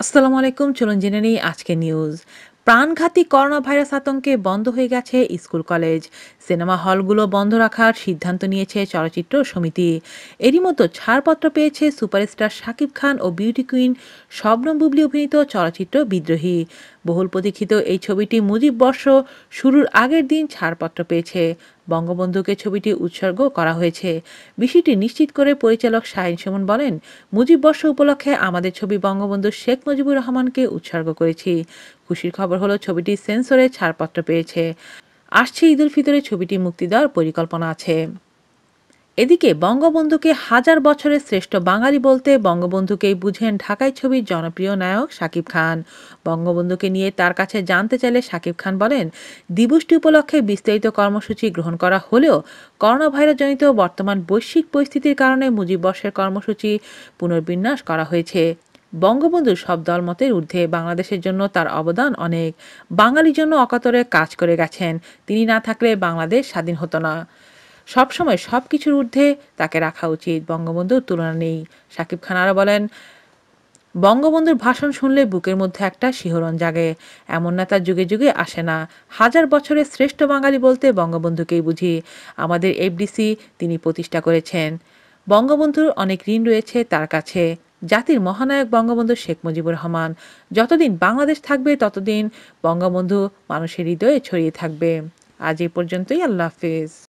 আসসালামু আলাইকুম, চলুন জেনে নিই আজকে নিউজ প্রাণঘাতী করোনা ভাইরাস আতঙ্কে বন্ধ হয়ে গেছে স্কুল কলেজ সিনেমা হলগুলো বন্ধ রাখার সিদ্ধান্ত নিয়েছে চলচ্চিত্র সমিতি। এরই মতো ছাড়পত্র পেয়েছে সুপারস্টার শাকিব খান ও বিউটি কুইন শবনম বুবলি অভিনীত চলচ্চিত্র বিদ্রোহী। বহুল প্রতীক্ষিত এই ছবিটি মুজিব বর্ষ শুরুর আগের দিন ছাড়পত্র পেয়েছে। বঙ্গবন্ধুকে ছবিটি উৎসর্গ করা হয়েছে। বিষয়টি নিশ্চিত করে পরিচালক শাহিন সুমন বলেন, মুজিব বর্ষ উপলক্ষে আমাদের ছবি বঙ্গবন্ধু শেখ মুজিবুর রহমানকে উৎসর্গ করেছি। খুশির খবর হলো, ছবিটি সেন্সরে ছাড়পত্র পেয়েছে। আসছে ঈদুল ফিতরে ছবিটি মুক্তি দেওয়ার পরিকল্পনা আছে। এদিকে বঙ্গবন্ধুকে হাজার বছরের শ্রেষ্ঠ বাঙালি বলতে বঙ্গবন্ধুকেই বুঝেন ঢাকাই ছবির জনপ্রিয় নায়ক শাকিব খান। বঙ্গবন্ধুকে নিয়ে তার কাছে জানতে চাইলে শাকিব খান বলেন, দিবসটি উপলক্ষে বিস্তারিত কর্মসূচি গ্রহণ করা হলেও করোনা ভাইরাসজনিত বর্তমান বৈশ্বিক পরিস্থিতির কারণে মুজিববর্ষের কর্মসূচি পুনর্বিন্যাস করা হয়েছে। বঙ্গবন্ধুর সব দলমতের ঊর্ধ্বে বাংলাদেশের জন্য তার অবদান অনেক। বাঙালির জন্য অকাতরে কাজ করে গেছেন। তিনি না থাকলে বাংলাদেশ স্বাধীন হতো না। সবসময় সব কিছুর ঊর্ধ্বে তাকে রাখা উচিত। বঙ্গবন্ধুর তুলনা নেই। সাকিব খান আরও বলেন, বঙ্গবন্ধুর ভাষণ শুনলে বুকের মধ্যে একটা শিহরণ জাগে। এমন নেতা যুগে যুগে আসে না। হাজার বছরের শ্রেষ্ঠ বাঙালি বলতে বঙ্গবন্ধুকেই বুঝি। আমাদের এফডিসি তিনি প্রতিষ্ঠা করেছেন। বঙ্গবন্ধুর অনেক ঋণ রয়েছে তার কাছে। জাতির মহানায়ক বঙ্গবন্ধু শেখ মুজিবুর রহমান। যতদিন বাংলাদেশ থাকবে, ততদিন বঙ্গবন্ধু মানুষের হৃদয়ে ছড়িয়ে থাকবে। আজ এই পর্যন্তই। আল্লাহ হাফিজ।